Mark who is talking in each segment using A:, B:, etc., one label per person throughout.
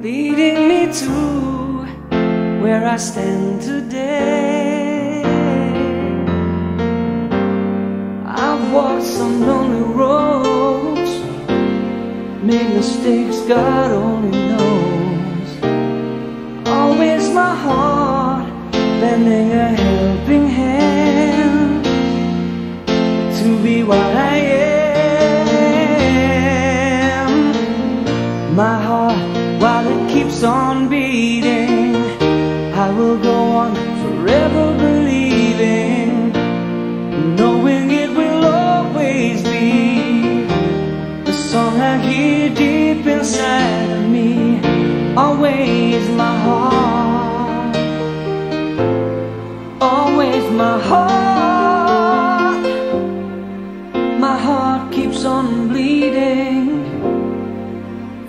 A: leading me to where I stand today. I've walked some lonely roads, made mistakes God only knows. Always my heart lending a helping hand to be what I am. My heart, while it keeps on beating,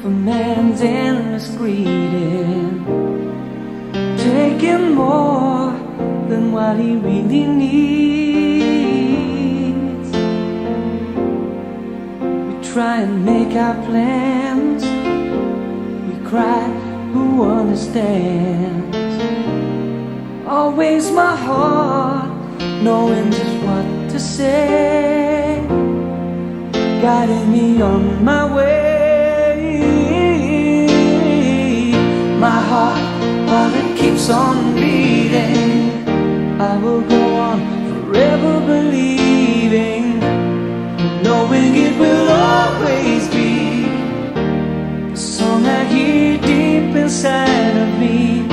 A: for man's endless greeting, taking more than what he really needs. We try and make our plans, we cry, who understands? Always my heart, knowing just what to say, guiding me on my way. Keeps on beating, I will go on forever believing, knowing it will always be the song I hear deep inside of me.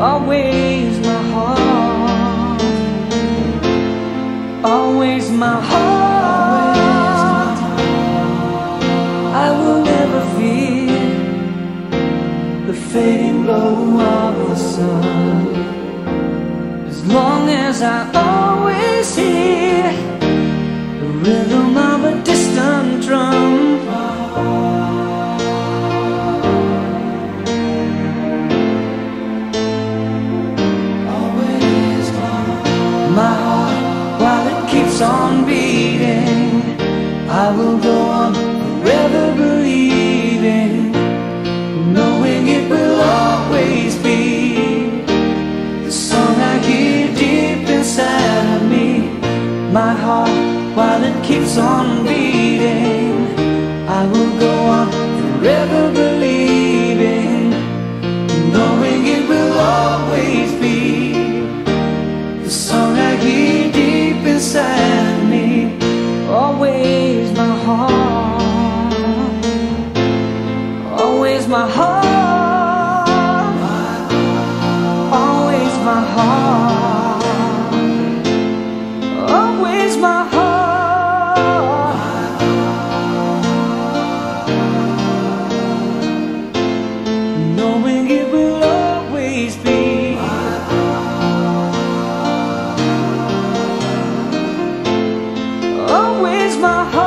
A: Always my heart, always my heart. Fading glow of the sun. As long as I always hear the rhythm of a distant drum. My heart, while it keeps on beating, I will go on forever believing, keeps on beating, I will go on forever believing, knowing it will always be the song I hear deep inside me. Always my heart, always my heart. knowing it will always be. Always my heart.